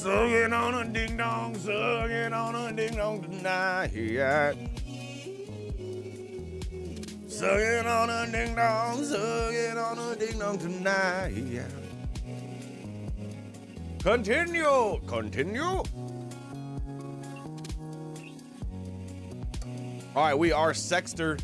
Sucking on a ding dong, sucking on a ding dong tonight. Sucking on a ding dong, sucking on a ding dong tonight. Continue, continue. All right, we are Sexter.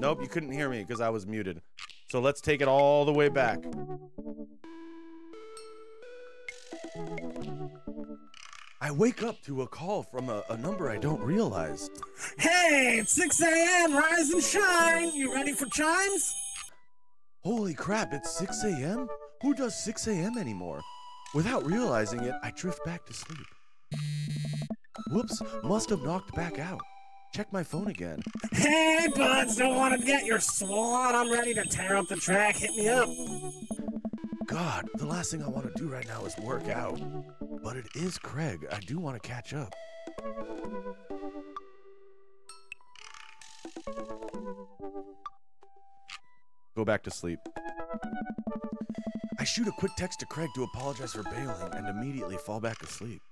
Nope, you couldn't hear me because I was muted. So let's take it all the way back. I wake up to a call from a, a number I don't realize. Hey, it's 6 a.m. Rise and shine. You ready for chimes? Holy crap, it's 6 a.m.? Who does 6 a.m. anymore? Without realizing it, I drift back to sleep. Whoops, must have knocked back out. Check my phone again. Hey, buds, don't want to get your swan. I'm ready to tear up the track. Hit me up. God, the last thing I want to do right now is work out. But it is Craig. I do want to catch up. Go back to sleep. I shoot a quick text to Craig to apologize for bailing and immediately fall back asleep.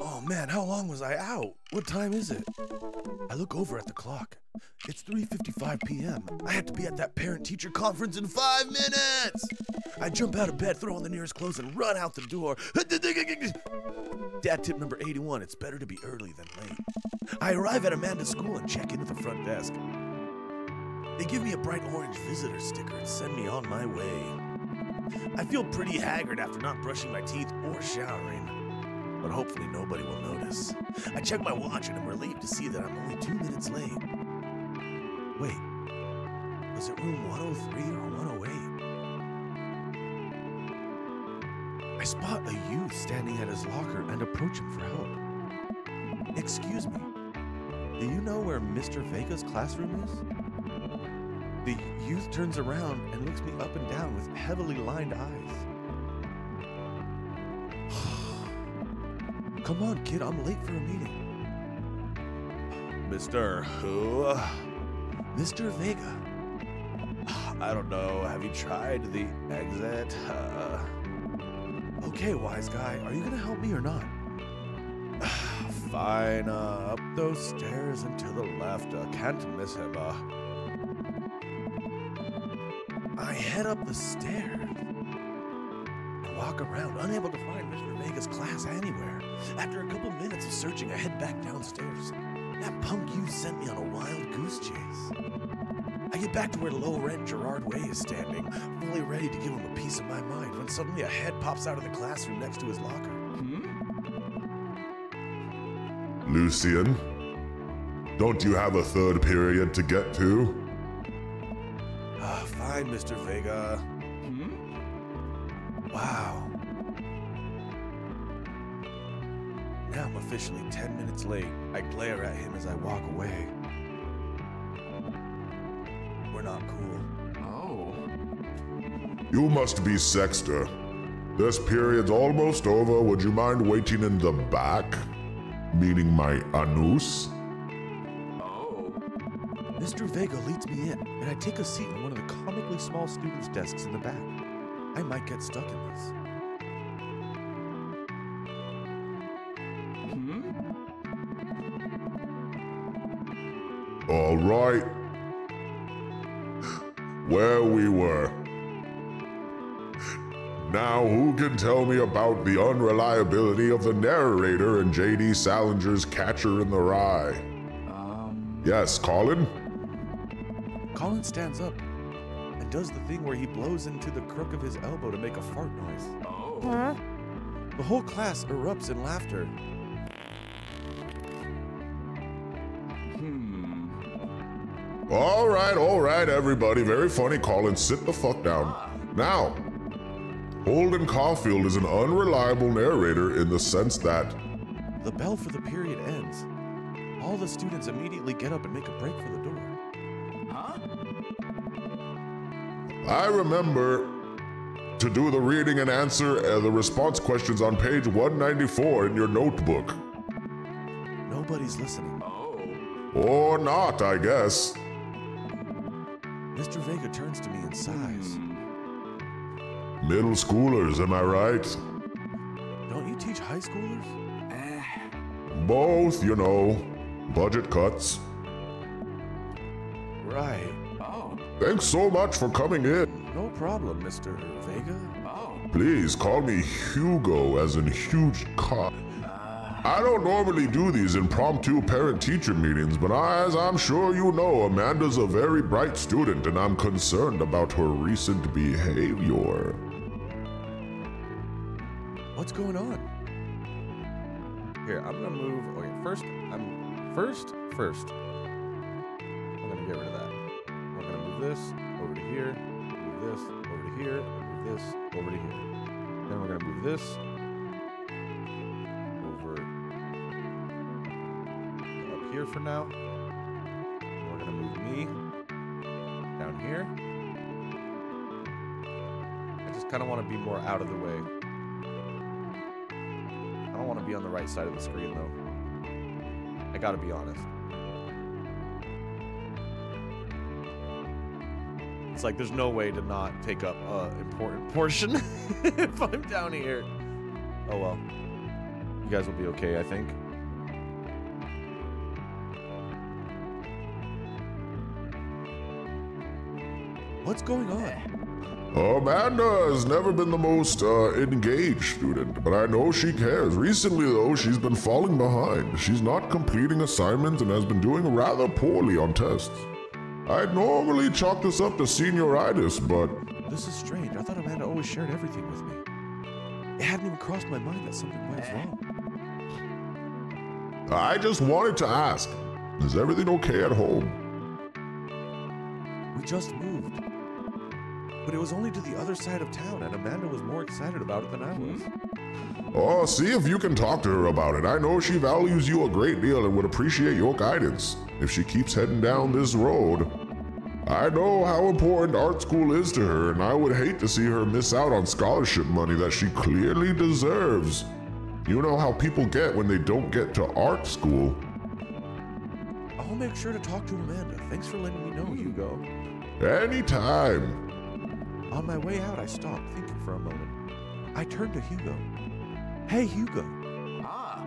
Oh man, how long was I out? What time is it? I look over at the clock. It's 3:55 p.m. I have to be at that parent-teacher conference in 5 minutes. I jump out of bed, throw on the nearest clothes and run out the door. Dad tip number 81, it's better to be early than late. I arrive at Amanda's school and check in at the front desk. They give me a bright orange visitor sticker and send me on my way. I feel pretty haggard after not brushing my teeth or showering but hopefully nobody will notice. I check my watch and I'm relieved to see that I'm only two minutes late. Wait, was it room 103 or 108? I spot a youth standing at his locker and approach him for help. Excuse me, do you know where Mr. Vega's classroom is? The youth turns around and looks me up and down with heavily lined eyes. Come on, kid, I'm late for a meeting. Mr. Who? Mr. Vega. I don't know. Have you tried the exit? Uh, okay, wise guy. Are you gonna help me or not? Fine. Uh, up those stairs and to the left. Uh, can't miss him. Uh. Head up the stairs and walk around, unable to find Mr. Vega's class anywhere. After a couple minutes of searching, I head back downstairs. That punk you sent me on a wild goose chase. I get back to where low rent Gerard Way is standing, fully ready to give him a piece of my mind, when suddenly a head pops out of the classroom next to his locker. Hmm? Lucien, don't you have a third period to get to? Fine, Mr. Vega. Hmm? Wow. Now I'm officially 10 minutes late. I glare at him as I walk away. We're not cool. Oh. You must be Sexter. This period's almost over. Would you mind waiting in the back? Meaning my anus? Oh. Mr. Vega leads me in, and I take a seat in one of the small students' desks in the back. I might get stuck in this. All right. Where we were. Now, who can tell me about the unreliability of the narrator in J.D. Salinger's Catcher in the Rye? Um. Yes, Colin? Colin stands up and does the thing where he blows into the crook of his elbow to make a fart noise. Oh. The whole class erupts in laughter. Hmm. All right, all right, everybody. Very funny, Colin. Sit the fuck down. Now, Holden Caulfield is an unreliable narrator in the sense that The bell for the period ends. All the students immediately get up and make a break for the door. I remember to do the reading and answer uh, the response questions on page 194 in your notebook. Nobody's listening. Oh. Or not, I guess. Mr. Vega turns to me and sighs. Hmm. Middle schoolers, am I right? Don't you teach high schoolers? Eh. Both, you know. Budget cuts. Right. Thanks so much for coming in. No problem, Mr. Vega. Oh. Please call me Hugo, as in huge cock. I don't normally do these impromptu parent teacher meetings, but as I'm sure you know, Amanda's a very bright student and I'm concerned about her recent behavior. What's going on? Here, I'm gonna move. Okay, first, I'm first, first. This over to here, move this over to here, move this over to here. Then we're gonna move this over up here for now. We're gonna move me down here. I just kind of want to be more out of the way. I don't want to be on the right side of the screen though. I gotta be honest. Like there's no way to not take up a important portion if I'm down here. Oh well. You guys will be okay, I think. What's going on? Amanda has never been the most uh, engaged student, but I know she cares. Recently, though, she's been falling behind. She's not completing assignments and has been doing rather poorly on tests. I'd normally chalk this up to senioritis, but This is strange. I thought Amanda always shared everything with me. It hadn't even crossed my mind that something was wrong. I just wanted to ask is everything okay at home? We just moved. But it was only to the other side of town, and Amanda was more excited about it than I was. Hmm? Oh, see if you can talk to her about it. I know she values you a great deal and would appreciate your guidance if she keeps heading down this road. I know how important art school is to her, and I would hate to see her miss out on scholarship money that she clearly deserves. You know how people get when they don't get to art school. I'll make sure to talk to Amanda. Thanks for letting me know, Hugo. Anytime. On my way out, I stopped, thinking for a moment. I turned to Hugo. Hey, Hugo, Ah.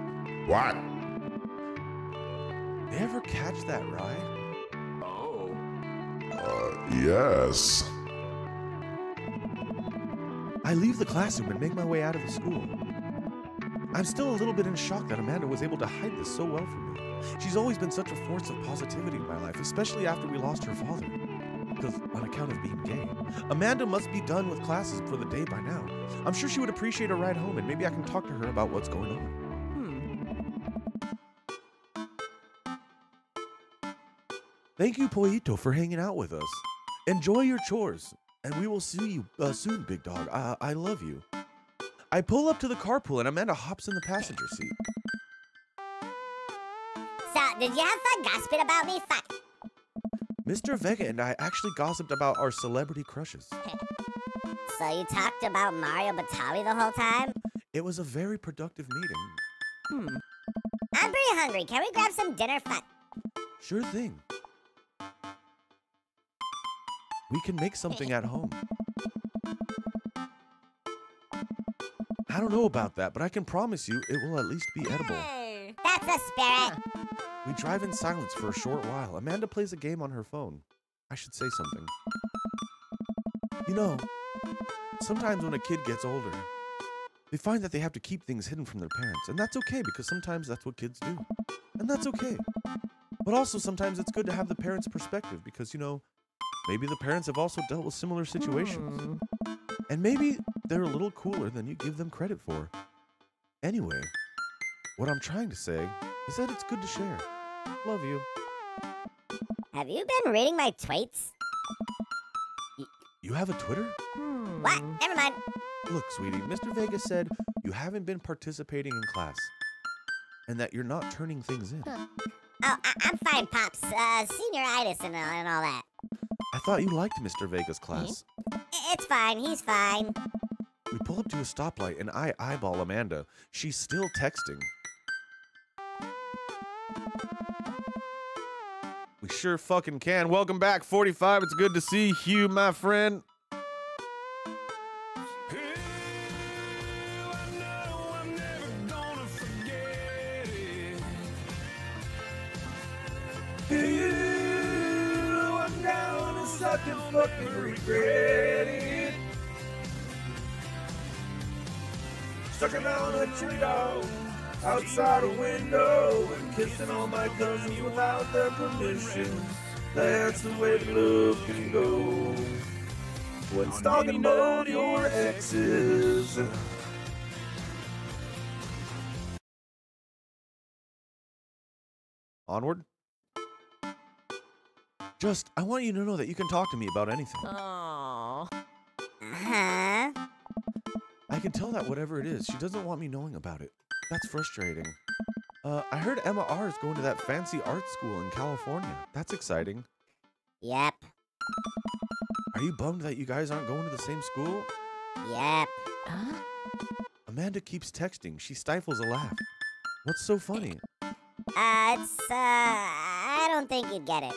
What? you ever catch that rye? Oh. Uh, yes. I leave the classroom and make my way out of the school. I'm still a little bit in shock that Amanda was able to hide this so well from me. She's always been such a force of positivity in my life, especially after we lost her father. Because on account of being gay. Amanda must be done with classes for the day by now. I'm sure she would appreciate a ride home, and maybe I can talk to her about what's going on. Thank you, Poito, for hanging out with us. Enjoy your chores, and we will see you uh, soon, big dog. I, I love you. I pull up to the carpool, and Amanda hops in the passenger seat. So, did you have fun gossiping about me? Fuck. Mr. Vega and I actually gossiped about our celebrity crushes. So you talked about Mario Batali the whole time? It was a very productive meeting. Hmm. I'm pretty hungry. Can we grab some dinner? Fuck. Sure thing. We can make something at home. I don't know about that, but I can promise you it will at least be edible. That's the spirit. We drive in silence for a short while. Amanda plays a game on her phone. I should say something. You know, sometimes when a kid gets older, they find that they have to keep things hidden from their parents. And that's okay because sometimes that's what kids do. And that's okay. But also sometimes it's good to have the parents' perspective because, you know, maybe the parents have also dealt with similar situations. Hmm. And maybe they're a little cooler than you give them credit for. Anyway, what I'm trying to say is that it's good to share. Love you. Have you been reading my tweets? You have a Twitter? What? Never mind. Look, sweetie, Mr. Vegas said you haven't been participating in class and that you're not turning things in. Oh, I- I'm fine, Pops. Uh, senioritis and, uh, and all that. I thought you liked Mr. Vegas' class. I- It's fine. He's fine. We pull up to a stoplight and I eyeball Amanda. She's still texting. Sure fucking can. Welcome back, 45. It's good to see you, my friend. Sucking a chili dog outside a window and kissing all my cousins without their permission. That's the way love can go. When stalking both your exes. Onward. Just, I want you to know that you can talk to me about anything. Aww. Huh? I can tell that whatever it is, she doesn't want me knowing about it. That's frustrating. Uh, I heard Emma R is going to that fancy art school in California. That's exciting. Yep. Are you bummed that you guys aren't going to the same school? Yep. Amanda keeps texting. She stifles a laugh. What's so funny? Uh, it's, uh, I don't think you'd get it.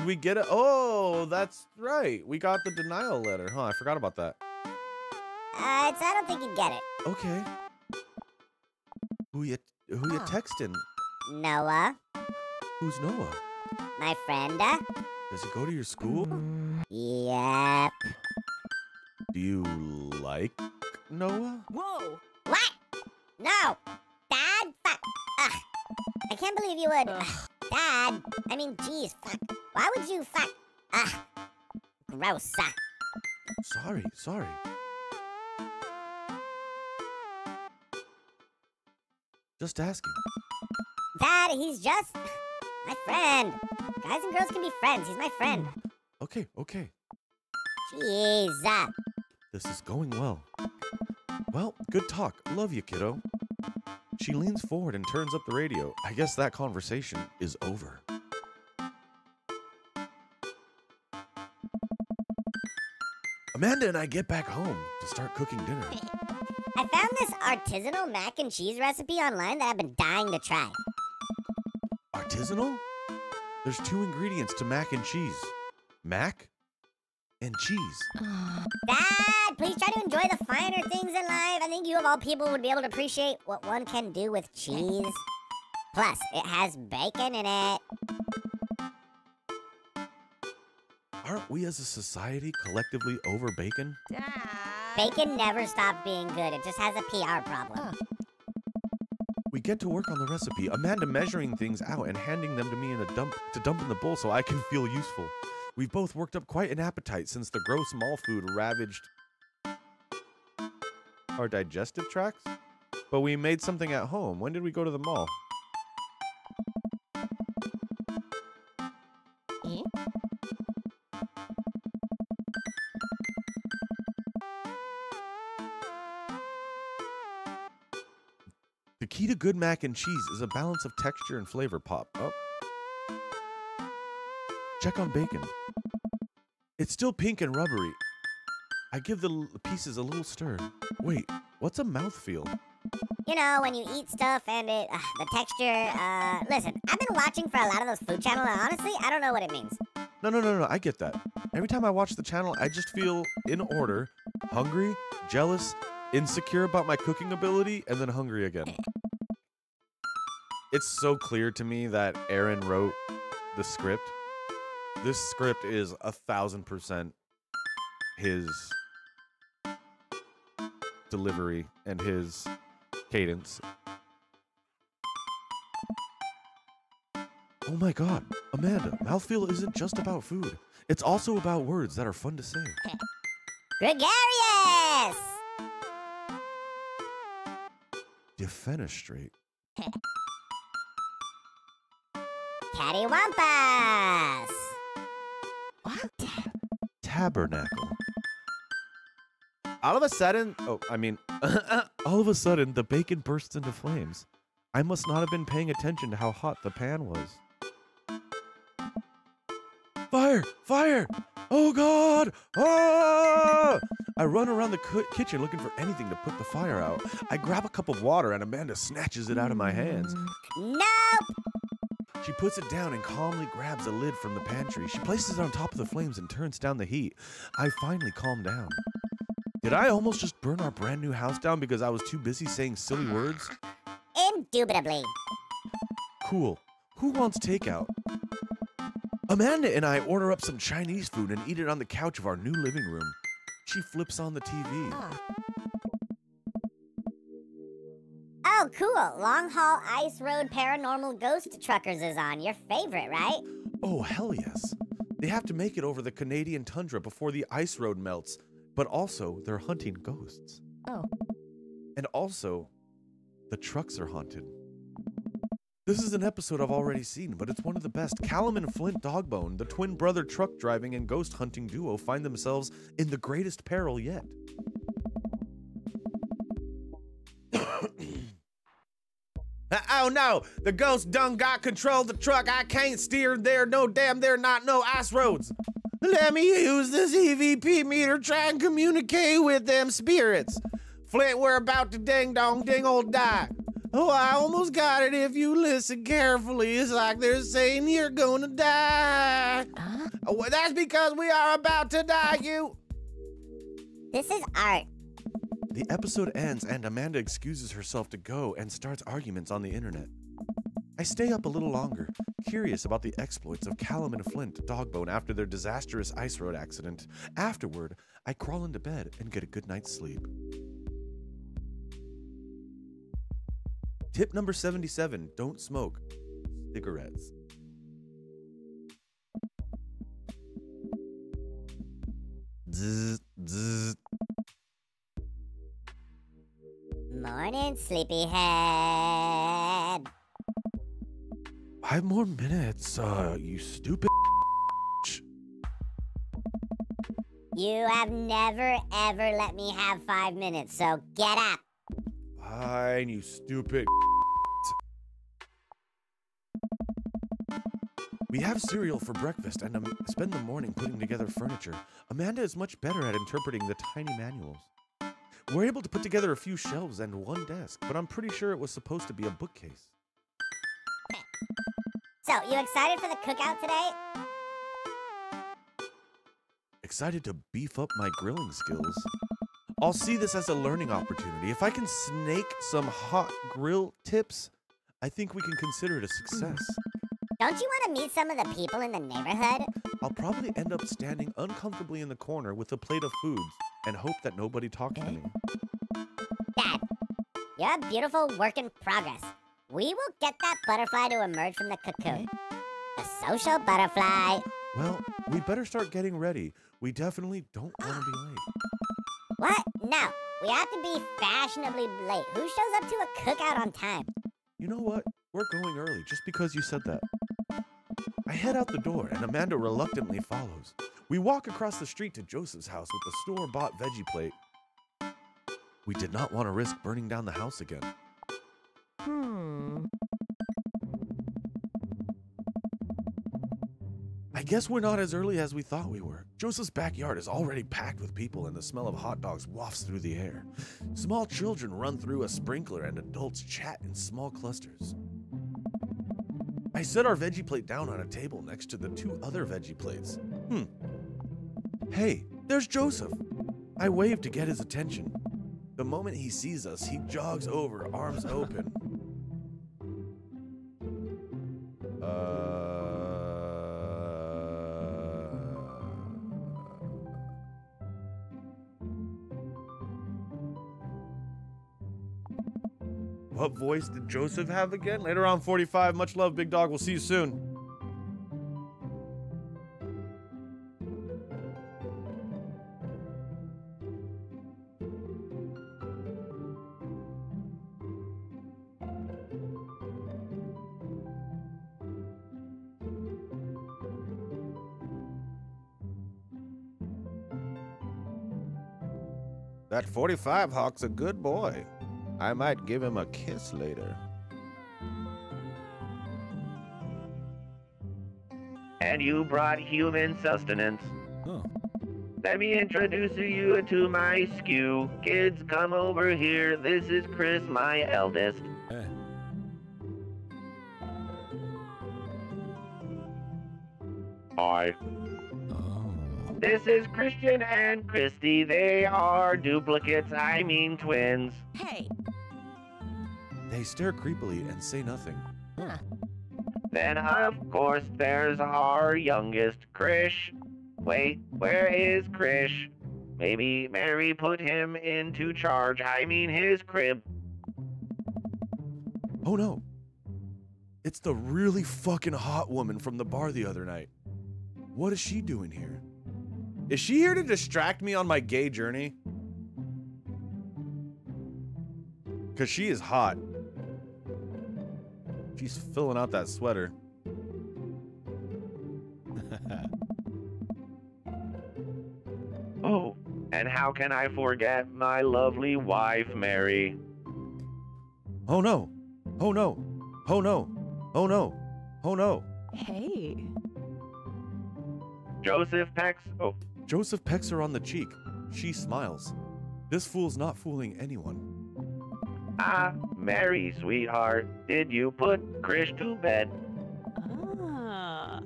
Did we get it? Oh, that's right. We got the denial letter, huh? I forgot about that. Uh, it's, I don't think you'd get it. Okay. Who you who you texting? Noah, Who's Noah? my friend. uh, Does he go to your school? Yep. Do you like Noah? Whoa! What? No! Dad? Fuck! Ugh. I can't believe you would. Ugh. Dad! I mean, jeez, fuck. Why would you fuck? Ah, Gross. uh. Sorry, sorry. Just asking. Dad, he's just my friend. Guys and girls can be friends. He's my friend. Okay, okay. Jeez. uh. This is going well. Well, good talk. Love you, kiddo. She leans forward and turns up the radio. I guess that conversation is over. Amanda and I get back home to start cooking dinner. I found this artisanal mac and cheese recipe online that I've been dying to try. Artisanal? There's two ingredients to mac and cheese mac and cheese. Dad, please try to enjoy the finer things in life. I think you of all people would be able to appreciate what one can do with cheese. Plus, it has bacon in it. Aren't we as a society collectively over bacon? Dad. Bacon never stopped being good. It just has a PR problem. We get to work on the recipe, Amanda measuring things out and handing them to me in a dump to dump in the bowl so I can feel useful. We've both worked up quite an appetite since the gross mall food ravaged our digestive tracts. But we made something at home. When did we go to the mall? Key to good mac and cheese is a balance of texture and flavor pop. Oh. Check on bacon. It's still pink and rubbery. I give the l- pieces a little stir. Wait, what's a mouthfeel? You know, when you eat stuff and it, uh, the texture, uh, listen, I've been watching for a lot of those food channels, and honestly, I don't know what it means. No, no, no, no, I get that. Every time I watch the channel, I just feel in order, hungry, jealous, insecure about my cooking ability, and then hungry again. It's so clear to me that Aaron wrote the script. This script is a thousand percent his delivery and his cadence. Oh my god, Amanda, mouthfeel isn't just about food. It's also about words that are fun to say. Gregarious! Defenestrate. Cattywampus! What? Tabernacle. All of a sudden, oh, I mean, all of a sudden, the bacon bursts into flames. I must not have been paying attention to how hot the pan was. Fire! Fire! Oh God! Ah! I run around the kitchen looking for anything to put the fire out. I grab a cup of water and Amanda snatches it out of my hands. Nope! She puts it down and calmly grabs a lid from the pantry. She places it on top of the flames and turns down the heat. I finally calm down. Did I almost just burn our brand new house down because I was too busy saying silly words? Indubitably. Cool. Who wants takeout? Amanda and I order up some Chinese food and eat it on the couch of our new living room. She flips on the TV. Ah. Cool. Long Haul Ice Road Paranormal Ghost Truckers is on. Your favorite, right? Oh, hell yes. They have to make it over the Canadian tundra before the ice road melts, but also they're hunting ghosts. Oh. And also, the trucks are haunted. This is an episode I've already seen, but it's one of the best. Callum and Flint Dogbone, the twin brother truck driving and ghost hunting duo, find themselves in the greatest peril yet. Uh, oh no! The ghost done got control of the truck. I can't steer there. No damn, there not no ice roads. Let me use this EVP meter, try and communicate with them spirits. Flint, we're about to ding dong ding old die. Oh, I almost got it if you listen carefully. It's like they're saying you're gonna die. Oh, well, that's because we are about to die, you. This is art. The episode ends and Amanda excuses herself to go and starts arguments on the internet. I stay up a little longer, curious about the exploits of Callum and Flint Dogbone after their disastrous ice road accident. Afterward, I crawl into bed and get a good night's sleep. Tip number 77 don't smoke cigarettes. Zzz, zzz. Morning, sleepyhead. Five more minutes, uh, you stupid. You have never, ever let me have five minutes, so get up. Fine, you stupid. We have cereal for breakfast and um, spend the morning putting together furniture. Amanda is much better at interpreting the tiny manuals. We're able to put together a few shelves and one desk, but I'm pretty sure it was supposed to be a bookcase. So, you excited for the cookout today? Excited to beef up my grilling skills. I'll see this as a learning opportunity. If I can snake some hot grill tips, I think we can consider it a success. Don't you want to meet some of the people in the neighborhood? I'll probably end up standing uncomfortably in the corner with a plate of foods and hope that nobody talks to me. Dad, you're a beautiful work in progress. We will get that butterfly to emerge from the cocoon. The social butterfly. Well, we better start getting ready. We definitely don't want to be late. What? No. We have to be fashionably late. Who shows up to a cookout on time? You know what? We're going early just because you said that. I head out the door and Amanda reluctantly follows. We walk across the street to Joseph's house with the store bought veggie plate. We did not want to risk burning down the house again. Hmm. I guess we're not as early as we thought we were. Joseph's backyard is already packed with people, and the smell of hot dogs wafts through the air. Small children run through a sprinkler, and adults chat in small clusters. I set our veggie plate down on a table next to the two other veggie plates. Hmm. Hey, there's Joseph! I wave to get his attention. The moment he sees us, he jogs over, arms open. Uh. what voice did Joseph have again? Later on 45. Much love, big dog. We'll see you soon. That 45 Hawk's a good boy. I might give him a kiss later. And you brought human sustenance. Huh. Let me introduce you to my skew. Kids, come over here. This is Chris, my eldest. Eh. Hi. This is Christian and Christy. They are duplicates, I mean twins. Hey, They stare creepily and say nothing. huh. Then, of course, there's our youngest, Krish. Wait, where is Krish? Maybe Mary put him into charge. I mean, his crib. Oh no. It's the really fucking hot woman from the bar the other night. What is she doing here? Is she here to distract me on my gay journey? Because she is hot. She's filling out that sweater. Oh, and how can I forget my lovely wife, Mary? oh no. Oh no. Oh no. Oh no. Oh no. Hey. Joseph Pax. Oh, Joseph pecks her on the cheek. She smiles. This fool's not fooling anyone. ah, Mary, sweetheart. Did you put Krish to bed? Ah.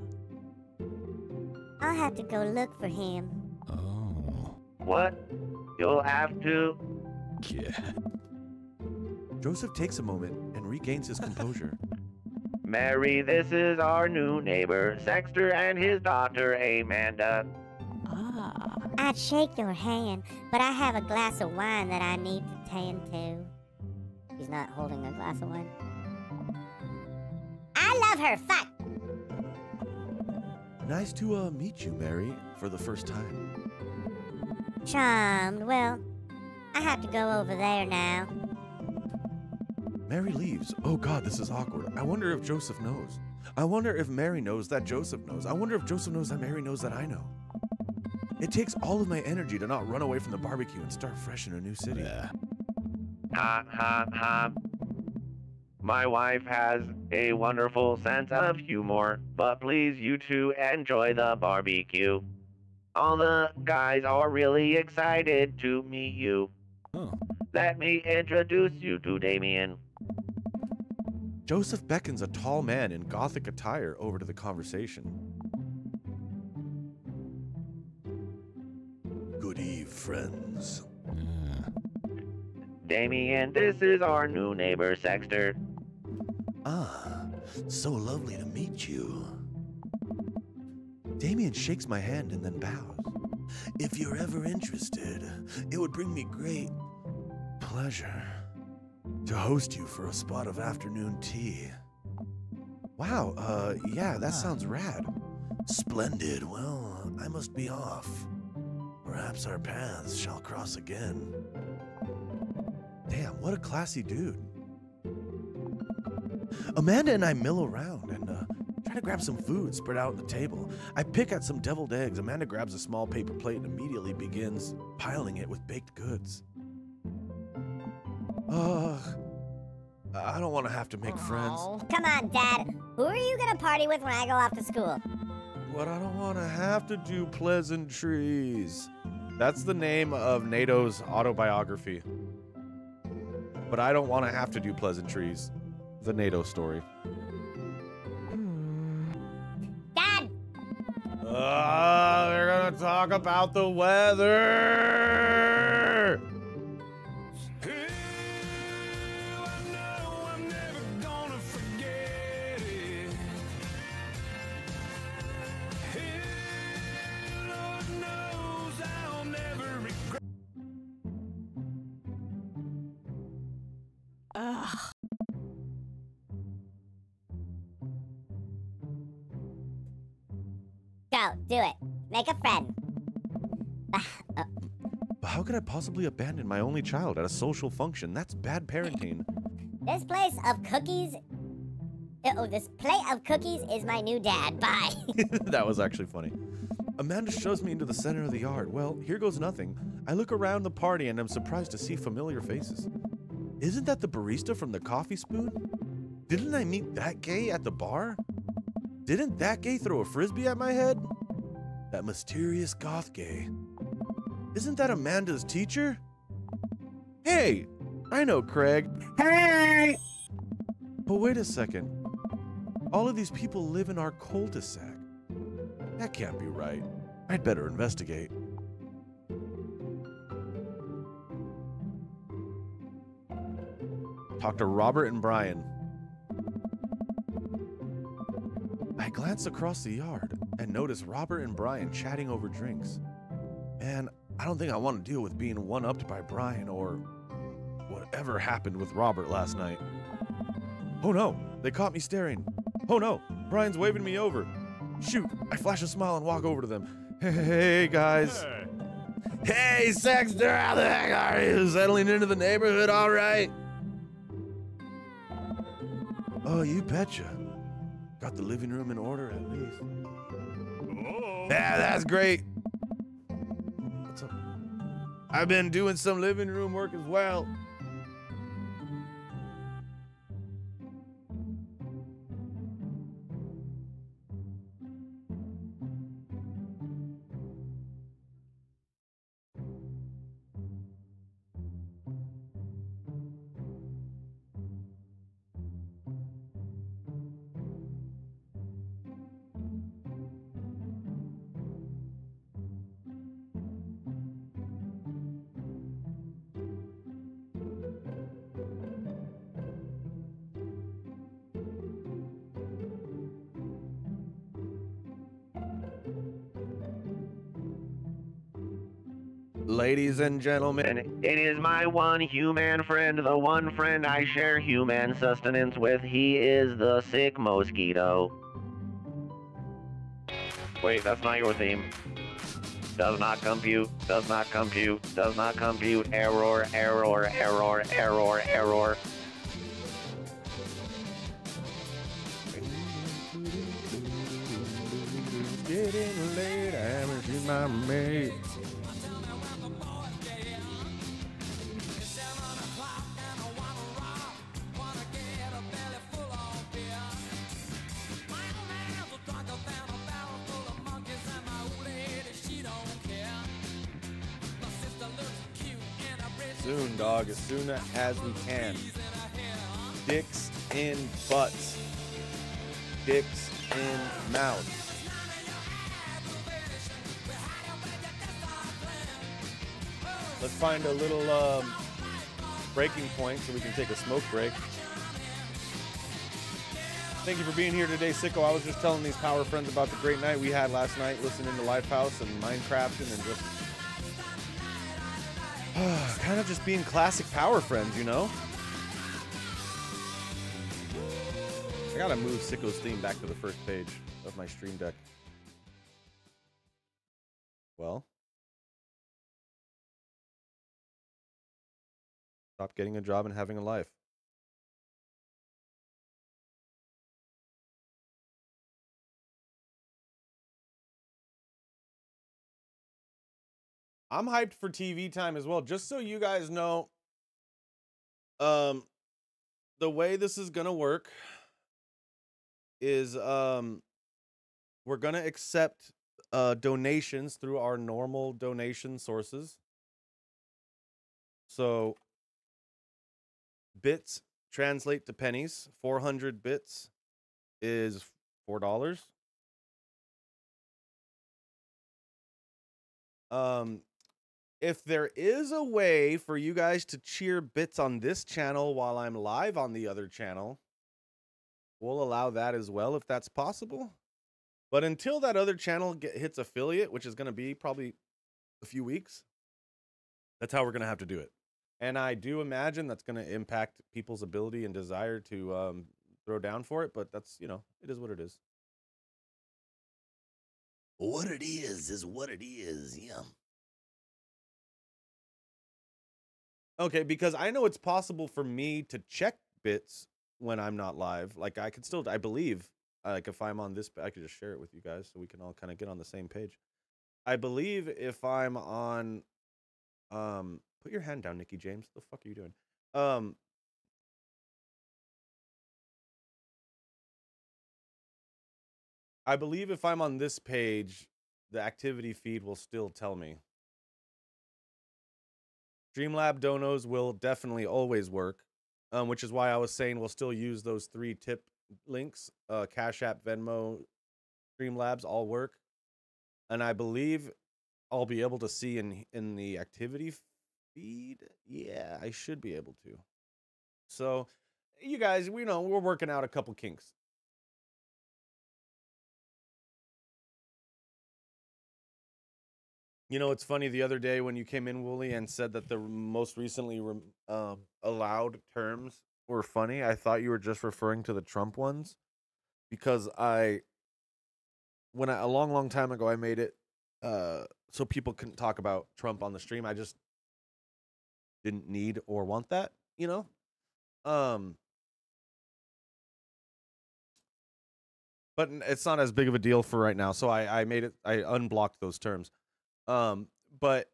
I'll have to go look for him. Oh. What? You'll have to. Yeah. Joseph takes a moment and regains his composure. Mary, this is our new neighbor, Sexter, and his daughter, Amanda. I'd shake your hand, but I have a glass of wine that I need to tend to. He's not holding a glass of wine. I love her. Fuck. nice to uh, meet you, Mary, for the first time. Charmed. Well, I have to go over there now. Mary leaves. Oh god, this is awkward. I wonder if Joseph knows. I wonder if Mary knows that Joseph knows. I wonder if Joseph knows that Mary knows that I know. It takes all of my energy to not run away from the barbecue and start fresh in a new city. Yeah. Ha ha ha. My wife has a wonderful sense of humor, but please, you two enjoy the barbecue. All the guys are really excited to meet you. Huh. Let me introduce you to Damien. Joseph beckons a tall man in gothic attire over to the conversation. Friends. Damien, this is our new neighbor, Sexter. Ah, so lovely to meet you. Damien shakes my hand and then bows. If you're ever interested, it would bring me great pleasure to host you for a spot of afternoon tea. Wow, uh, yeah, that sounds rad. Splendid. Well, I must be off. Perhaps our paths shall cross again. Damn, what a classy dude. Amanda and I mill around and uh, try to grab some food spread out on the table. I pick at some deviled eggs. Amanda grabs a small paper plate and immediately begins piling it with baked goods. Ugh. I don't want to have to make friends, Come on, Dad. Who are you gonna party with when I go off to school? but I don't want to have to do pleasantries. That's the name of NATO's autobiography. But I don't want to have to do pleasantries. The NATO story. Dad, Ah, they're gonna talk about the weather. Make a friend. Uh, But how could I possibly abandon my only child at a social function? That's bad parenting. this place of cookies. Oh, this plate of cookies is my new dad. Bye. that was actually funny. Amanda shows me into the center of the yard. Well, here goes nothing. I look around the party and I'm surprised to see familiar faces. Isn't that the barista from the coffee spoon? Didn't I meet that gay at the bar? Didn't that gay throw a frisbee at my head? That mysterious goth gay. Isn't that Amanda's teacher? Hey, I know Craig. Hey! But wait a second. All of these people live in our cul-de-sac. That can't be right. I'd better investigate. Talk to Robert and Brian. I glance across the yard and notice Robert and Brian chatting over drinks. Man, I don't think I want to deal with being one upped by Brian or whatever happened with Robert last night. Oh no, they caught me staring. Oh no, Brian's waving me over. Shoot, I flash a smile and walk over to them. Hey guys. Hey, Sexter, how the heck are you? Settling into the neighborhood all right? Oh, you betcha. Got the living room in order at least. Yeah, that's great. I've been doing some living room work as well. Ladies and gentlemen, it is my one human friend, the one friend I share human sustenance with. He is the sick mosquito. Wait, that's not your theme. Does not compute, does not compute, does not compute. Error, error, error, error, error. Getting late, I'm my mate. As we can. Dicks in butts. Dicks in mouths. Let's find a little um, breaking point so we can take a smoke break. Thank you for being here today, Sicko. I was just telling these power friends about the great night we had last night, listening to Lifehouse and Minecrafting and just kind of just being classic power friends, you know? I gotta move Sicko's theme back to the first page of my stream deck. Well, stop getting a job and having a life. I'm hyped for TV time as well. Just so you guys know, um, the way this is gonna work is um, we're gonna accept uh donations through our normal donation sources. So bits translate to pennies. 400 bits is four dollars. Um, if there is a way for you guys to cheer bits on this channel while I'm live on the other channel, we'll allow that as well if that's possible. But until that other channel get, hits affiliate, which is going to be probably a few weeks, that's how we're going to have to do it. And I do imagine that's going to impact people's ability and desire to um, throw down for it. But that's, you know, it is what it is. What it is is what it is. Yum. Okay, because I know it's possible for me to check bits when I'm not live. Like I could still, I believe, like if I'm on this, I could just share it with you guys so we can all kind of get on the same page. I believe if I'm on, um, put your hand down, Nicky James. The fuck are you doing? Um, I believe if I'm on this page, the activity feed will still tell me. Streamlab donos will definitely always work, um, which is why I was saying we'll still use those three tip links: uh, Cash App, Venmo, Streamlabs all work, and I believe I'll be able to see in in the activity feed. Yeah, I should be able to. So, you guys, we know we're working out a couple kinks. You know, it's funny. The other day when you came in, Wooly, and said that the most recently um, allowed terms were funny, I thought you were just referring to the Trump ones, because I, when I, a long, long time ago, I made it uh, so people couldn't talk about Trump on the stream. I just didn't need or want that, you know. Um, but it's not as big of a deal for right now. So I, I made it. I unblocked those terms. Um, but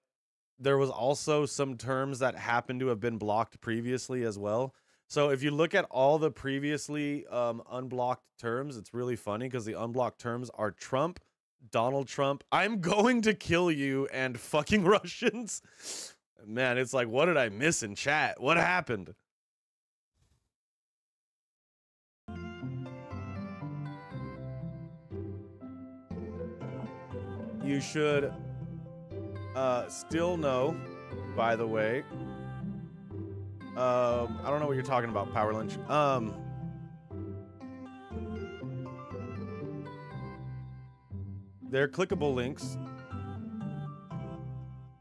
there was also some terms that happened to have been blocked previously as well. So if you look at all the previously um, unblocked terms, it's really funny because the unblocked terms are Trump, Donald Trump, I'm going to kill you, and fucking Russians. Man, it's like, what did I miss in chat? What happened? You should uh, still no, by the way. Um, I don't know what you're talking about, Power Lynch. Um, they're clickable links.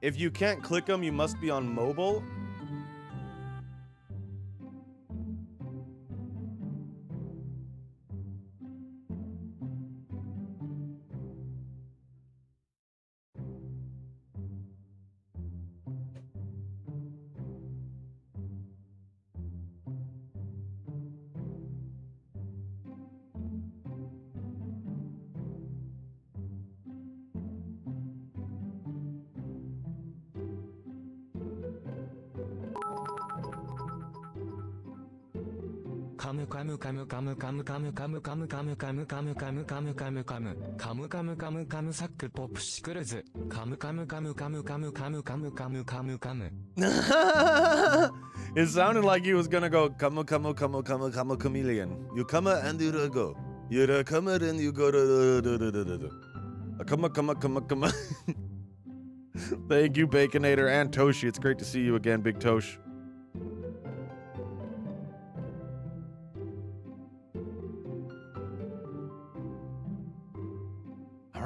If you can't click them, you must be on mobile. カムカムカムカムカムカムカムカムカムカムカムカムカムカムカムカムカムカムカムサックポップシクルズカムカムカムカムカムカムカムカムカムカム it sounded like he was gonna go come come come come come chameleon. You come and you go. You come and you go. Come come come come. Thank you, Baconator and Toshi. It's great to see you again, Big Tosh.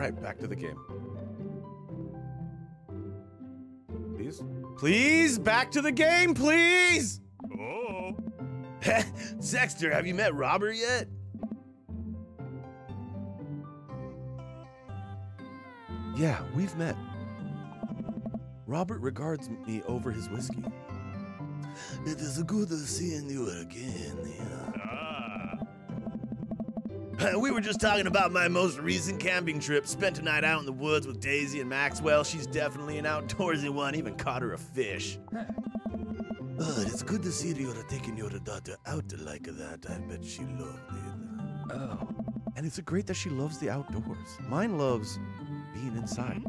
Right, back to the game. Please? Please, back to the game, please! Oh. Sexter, have you met Robert yet? Yeah, we've met. Robert regards me over his whiskey. It is good seeing you again. Yeah. We were just talking about my most recent camping trip. Spent a night out in the woods with Daisy and Maxwell. She's definitely an outdoorsy one. Even caught her a fish. But it's good to see you're taking your daughter out like that. I bet she loved it. Oh. And it's great that she loves the outdoors. Mine loves being inside.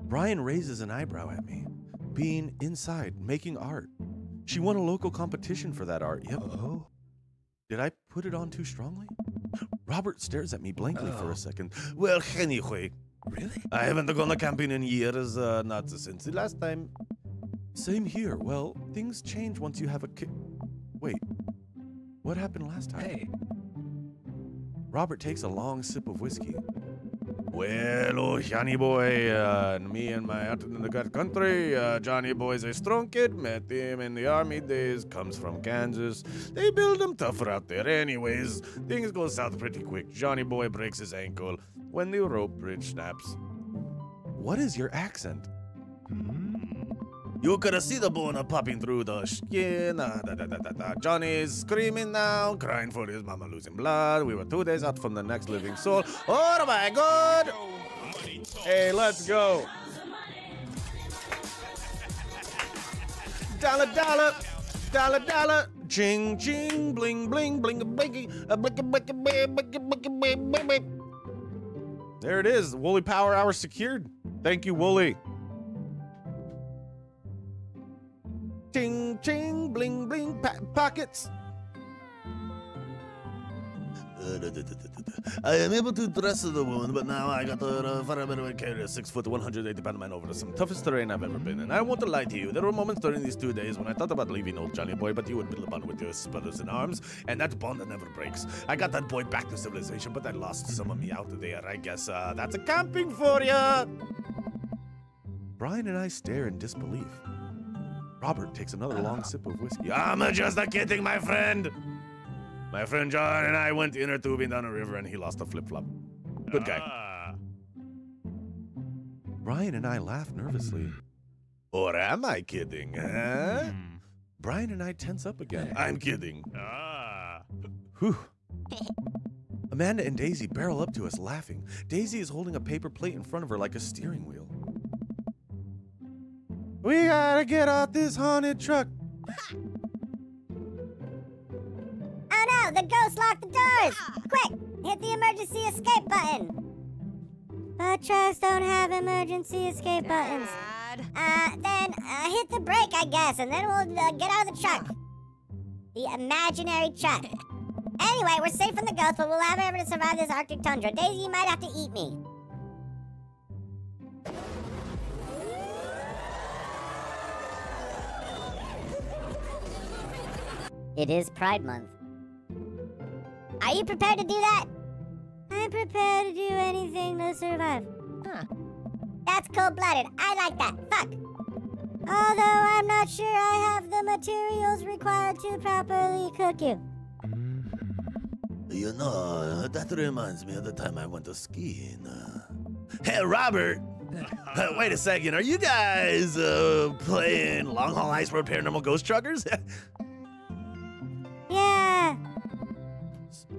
Brian raises an eyebrow at me. Being inside, making art. She won a local competition for that art. Yep. Oh. Did I put it on too strongly? Robert stares at me blankly for a second. Well, anyway. Really? I haven't gone camping in years, uh, not since the last time. Same here. Well, things change once you have a ki- Wait. What happened last time? Hey. Robert takes a long sip of whiskey. Well, oh, Johnny boy, uh, me and my out in the gut country. Uh, Johnny boy's a strong kid. Met him in the army days. Comes from Kansas. They build him tougher out there. Anyways, things go south pretty quick. Johnny boy breaks his ankle when the rope bridge snaps. What is your accent? You could see the bone popping through the skin. Uh, da, da, da. Johnny's screaming now, crying for his mama losing blood. We were two days out from the next living soul. Oh my god! Hey, let's go. Dollar, dollar, dollar, dollar. Ching, ching, bling, bling, bling, blinky. There it is. Wooly Power Hour secured. Thank you, Wooly. Ching, ching, bling, bling, pa- pockets. I am able to dress the wound, but now I got to uh, find carry a six foot, 180 pound man over some toughest terrain I've ever been in. I won't lie to you, there were moments during these two days when I thought about leaving old Johnny Boy, but you would build a bond with your brothers in arms, and that bond that never breaks. I got that boy back to civilization, but I lost some of me out there. I guess uh, that's a camping for ya. Brian and I stare in disbelief. Robert takes another long ah. sip of whiskey. I'm just a kidding, my friend. My friend John and I went inner tubing down a river and he lost a flip flop. Good guy. Ah. Brian and I laugh nervously. Hmm. Or am I kidding, huh? Hmm. Brian and I tense up again. I'm kidding. Ah. Whew. Amanda and Daisy barrel up to us laughing. Daisy is holding a paper plate in front of her like a steering wheel. We gotta get off this haunted truck. Oh no, the ghost locked the doors! Quick, hit the emergency escape button. But trucks don't have emergency escape buttons. Uh, then uh, hit the brake, I guess, and then we'll uh, get out of the truck. The imaginary truck. Anyway, we're safe from the ghost, but we'll have ever to survive this Arctic tundra. Daisy, you might have to eat me. It is Pride Month. Are you prepared to do that? I'm prepared to do anything to survive. Huh. That's cold blooded. I like that. Fuck. Although I'm not sure I have the materials required to properly cook you. You know, that reminds me of the time I went to skiing. Uh, Hey, Robert! Wait a second, are you guys uh, playing Long Haul Ice Road Paranormal Ghost Truckers?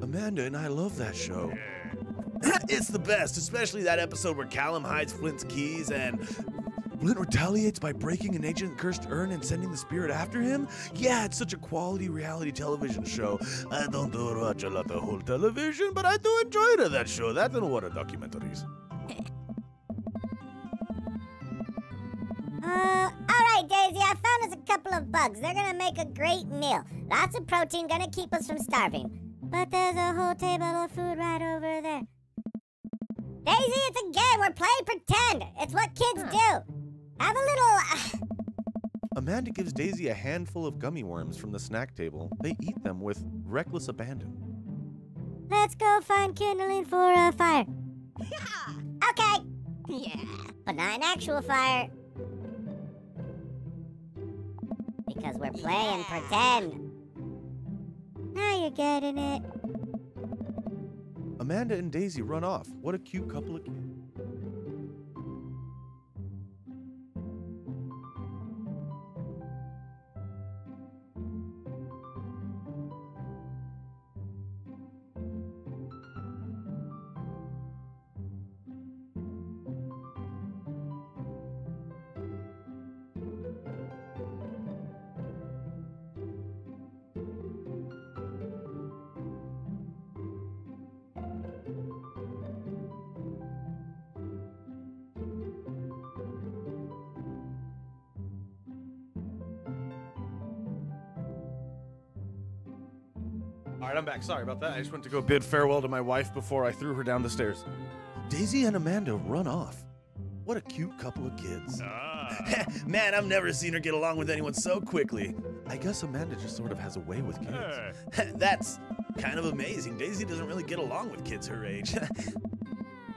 Amanda and I love that show. it's the best, especially that episode where Callum hides Flint's keys and Flint retaliates by breaking an ancient cursed urn and sending the spirit after him? Yeah, it's such a quality reality television show. I don't do watch a lot of whole television, but I do enjoy that show. That and water documentaries. Uh, alright, Daisy, I found us a couple of bugs. They're gonna make a great meal. Lots of protein, gonna keep us from starving. But there's a whole table of food right over there. Daisy, it's a game. We're playing pretend. It's what kids do. Have a little. Uh, Amanda gives Daisy a handful of gummy worms from the snack table. They eat them with reckless abandon. let's go find kindling for a fire. okay. Yeah. But not an actual fire. Because we're playing pretend. Now you're getting it. Amanda and Daisy run off. What a cute couple of kids. Right, I'm back. Sorry about that. I just went to go bid farewell to my wife before I threw her down the stairs. Daisy and Amanda run off. What a cute couple of kids. Ah. Man, I've never seen her get along with anyone so quickly. I guess Amanda just sort of has a way with kids. That's kind of amazing. Daisy doesn't really get along with kids her age.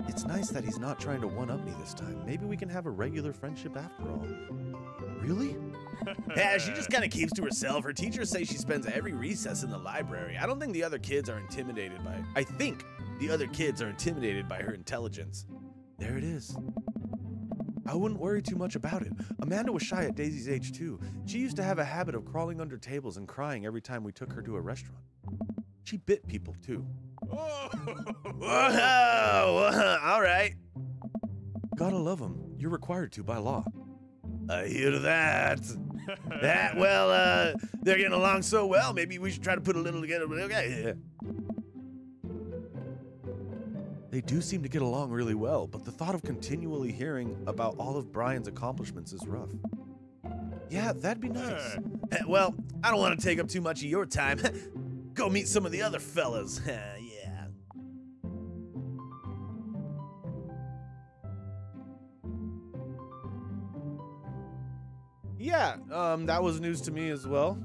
It's nice that he's not trying to one up me this time. Maybe we can have a regular friendship after all. Really? yeah, she just kind of keeps to herself. Her teachers say she spends every recess in the library. I don't think the other kids are intimidated by I think the other kids are intimidated by her intelligence. There it is. I wouldn't worry too much about it. Amanda was shy at Daisy's age too. She used to have a habit of crawling under tables and crying every time we took her to a restaurant. She bit people too. Whoa! Oh! All right. Gotta love them. You're required to by law. I hear that. That well, uh, they're getting along so well. Maybe we should try to put a little together. Okay. They do seem to get along really well, but the thought of continually hearing about all of Brian's accomplishments is rough. Yeah, that'd be nice. Well, I don't want to take up too much of your time. Go meet some of the other fellas. Yeah, um, that was news to me as well.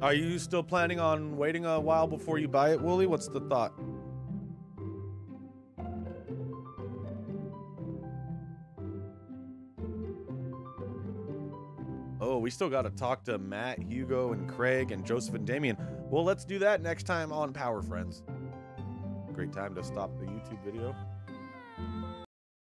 Are you still planning on waiting a while before you buy it, Wooly? What's the thought? Oh, we still got to talk to Mat, Hugo, and Craig, and Joseph and Damien. Well, let's do that next time on Power Friends. Great time to stop the YouTube video.